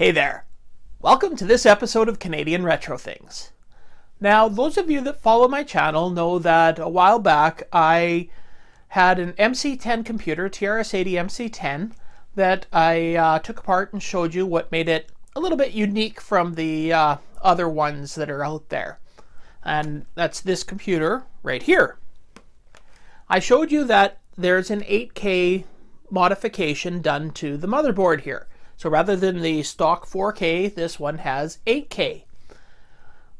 Hey there! Welcome to this episode of Canadian Retro Things. Now, those of you that follow my channel know that a while back I had an MC10 computer, TRS-80 MC10, that I uh, took apart and showed you what made it a little bit unique from the uh, other ones that are out there. And that's this computer right here. I showed you that there's an 8K modification done to the motherboard here. So rather than the stock 4K, this one has 8K.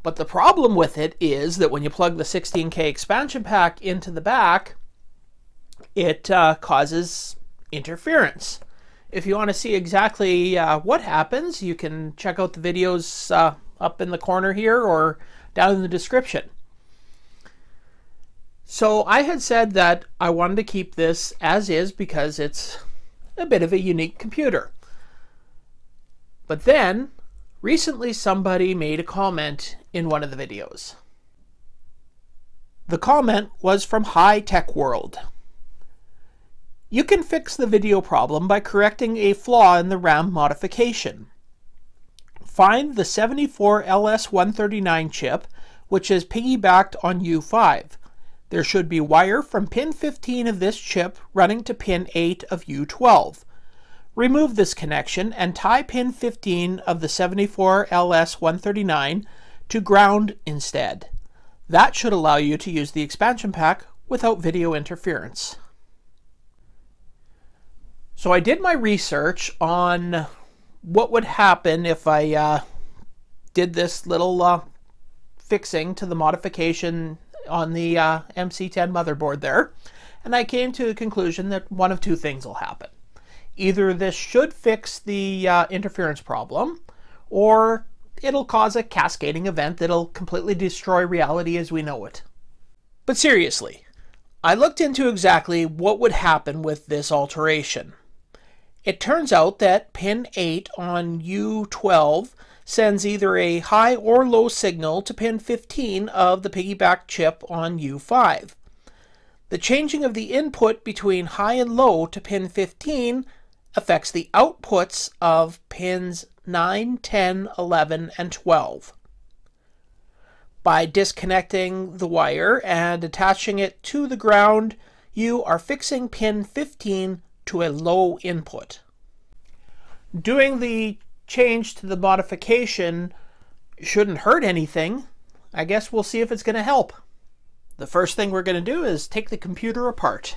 But the problem with it is that when you plug the 16K expansion pack into the back, it uh, causes interference. If you want to see exactly uh, what happens, you can check out the videos uh, up in the corner here or down in the description. So I had said that I wanted to keep this as is because it's a bit of a unique computer. But then, recently somebody made a comment in one of the videos. The comment was from High Tech World. You can fix the video problem by correcting a flaw in the RAM modification. Find the 74LS139 chip, which is piggybacked on U5. There should be wire from pin 15 of this chip running to pin 8 of U12. Remove this connection and tie pin 15 of the 74LS139 to ground instead. That should allow you to use the expansion pack without video interference. So I did my research on what would happen if I uh, did this little uh, fixing to the modification on the uh, MC10 motherboard there, and I came to the conclusion that one of two things will happen. Either this should fix the uh, interference problem, or it'll cause a cascading event that'll completely destroy reality as we know it. But seriously, I looked into exactly what would happen with this alteration. It turns out that pin 8 on U12 sends either a high or low signal to pin 15 of the piggyback chip on U5. The changing of the input between high and low to pin 15 affects the outputs of pins 9, 10, 11, and 12. By disconnecting the wire and attaching it to the ground, you are fixing pin 15 to a low input. Doing the change to the modification shouldn't hurt anything. I guess we'll see if it's going to help. The first thing we're going to do is take the computer apart.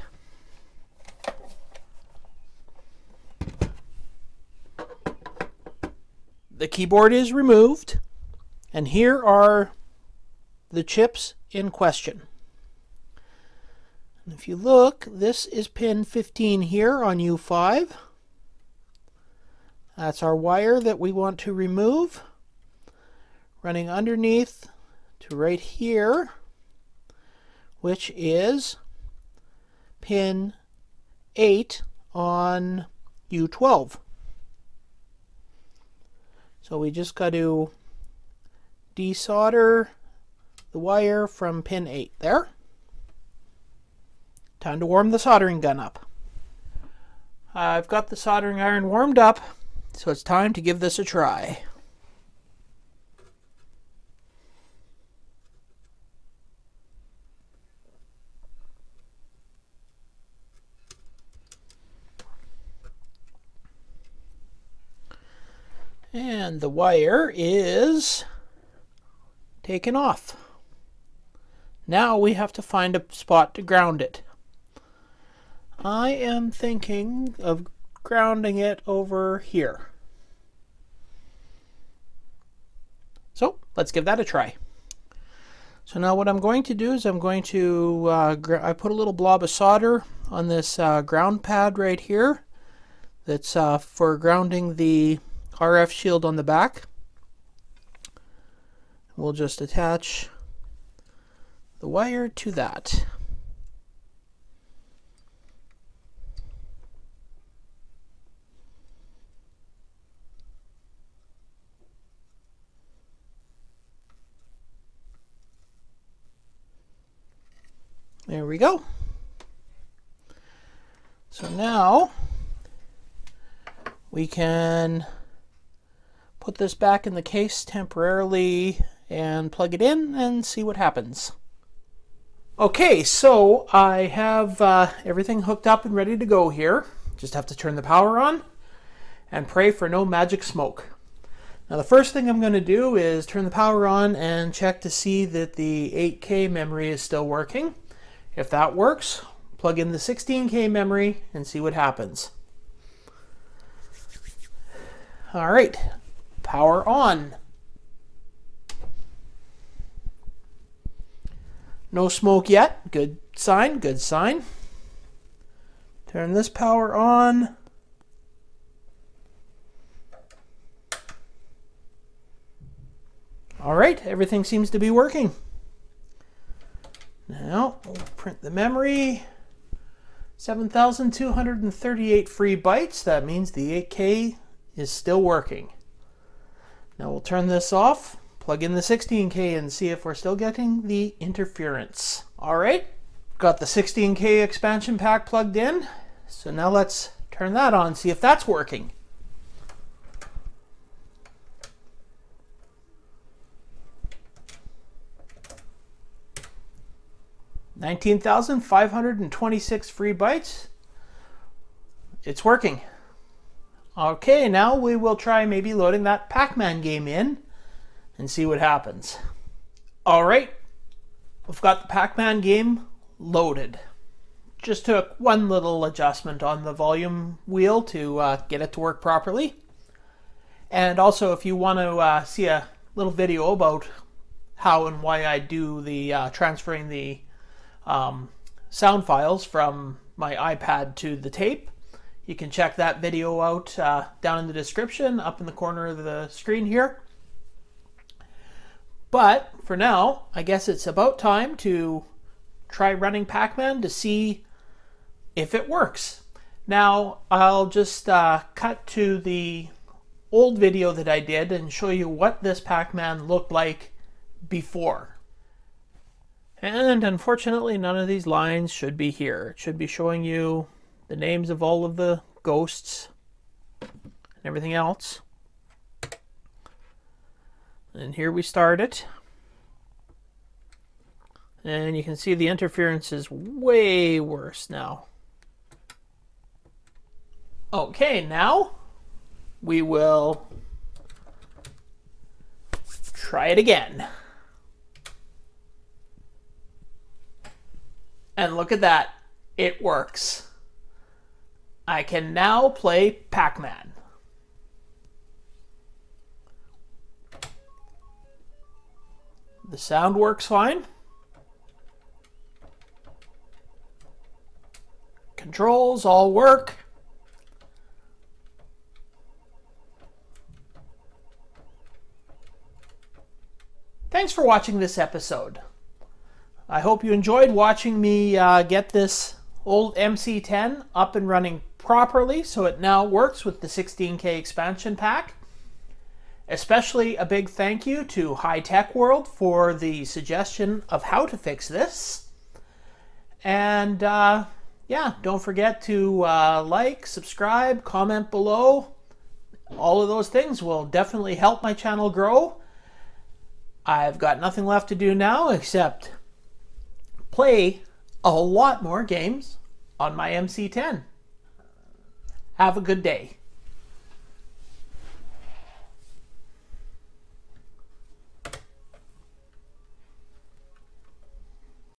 The keyboard is removed, and here are the chips in question. And if you look, this is pin 15 here on U5. That's our wire that we want to remove. Running underneath to right here, which is pin 8 on U12. So we just got to desolder the wire from pin 8 there. Time to warm the soldering gun up. I've got the soldering iron warmed up, so it's time to give this a try. And the wire is taken off. Now we have to find a spot to ground it. I am thinking of grounding it over here. So let's give that a try. So now what I'm going to do is I'm going to, uh, I put a little blob of solder on this uh, ground pad right here that's uh, for grounding the RF shield on the back. We'll just attach the wire to that. There we go. So now we can put this back in the case temporarily and plug it in and see what happens. Okay, so I have uh, everything hooked up and ready to go here. Just have to turn the power on and pray for no magic smoke. Now the first thing I'm going to do is turn the power on and check to see that the 8K memory is still working. If that works, plug in the 16K memory and see what happens. All right, power on. No smoke yet. Good sign, good sign. Turn this power on. All right, everything seems to be working. Now, we'll print the memory. 7,238 free bytes. That means the 8K is still working. Now we'll turn this off, plug in the 16K and see if we're still getting the interference. All right, got the 16K expansion pack plugged in. So now let's turn that on, see if that's working. 19,526 free bytes. It's working. Okay, now we will try maybe loading that Pac-Man game in and see what happens. All right, we've got the Pac-Man game loaded. Just took one little adjustment on the volume wheel to uh, get it to work properly. And also, if you want to uh, see a little video about how and why I do the uh, transferring the um, sound files from my iPad to the tape. You can check that video out uh, down in the description, up in the corner of the screen here. But for now, I guess it's about time to try running Pac-Man to see if it works. Now, I'll just uh, cut to the old video that I did and show you what this Pac-Man looked like before. And unfortunately, none of these lines should be here. It should be showing you the names of all of the ghosts and everything else. And here we start it. And you can see the interference is way worse now. Okay, now we will try it again. And look at that. It works. I can now play Pac-Man. The sound works fine. Controls all work. Thanks for watching this episode. I hope you enjoyed watching me uh, get this old MC10 up and running properly so it now works with the 16K expansion pack. Especially a big thank you to High Tech World for the suggestion of how to fix this. And uh, yeah, don't forget to uh, like, subscribe, comment below. All of those things will definitely help my channel grow. I've got nothing left to do now except play a lot more games on my MC10. Have a good day.